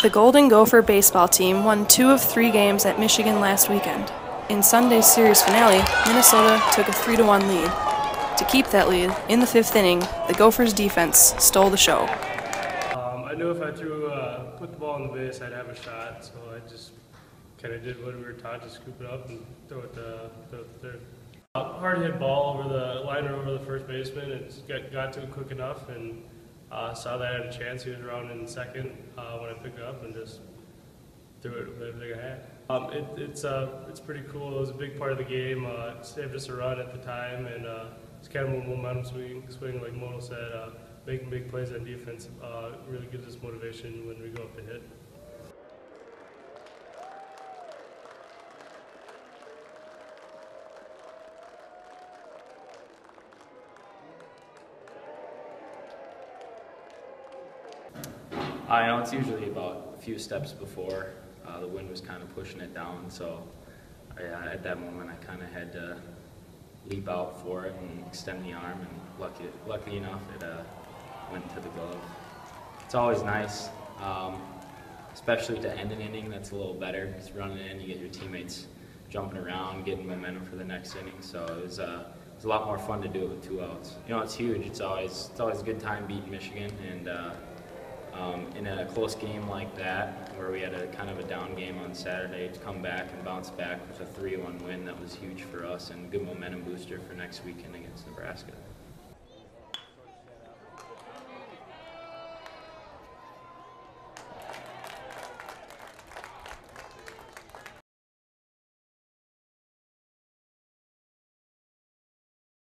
The Golden Gopher baseball team won two of three games at Michigan last weekend. In Sunday's series finale, Minnesota took a 3 1 lead. To keep that lead, in the fifth inning, the Gophers' defense stole the show. Um, I knew if I threw, uh, put the ball on the base, I'd have a shot, so I just kind of did what we were taught to scoop it up and throw it to third. Uh, hard hit ball over the liner over the first baseman. It got, got to it quick enough and uh, saw that I had a chance. He was around in second uh, when I picked it up and just threw it with everything I had. Um, it, it's uh, it's pretty cool. It was a big part of the game. Uh, saved us a run at the time, and uh, it's kind of a momentum swing, swing like Motl said. Uh, making big plays on defense uh, really gives us motivation when we go up to hit. I know it's usually about a few steps before. Uh, the wind was kind of pushing it down, so I, uh, at that moment I kind of had to leap out for it and extend the arm, and lucky, lucky enough it uh, went to the glove. It's always nice, um, especially to end an inning. That's a little better because running in, you get your teammates jumping around, getting momentum for the next inning. So it was, uh, it was a lot more fun to do it with two outs. You know, it's huge. It's always it's always a good time beating Michigan, and uh, um, in a close game like that, where we had a kind of a down game on Saturday, to come back and bounce back with a 3-1 win, that was huge for us and good momentum booster for next weekend against Nebraska.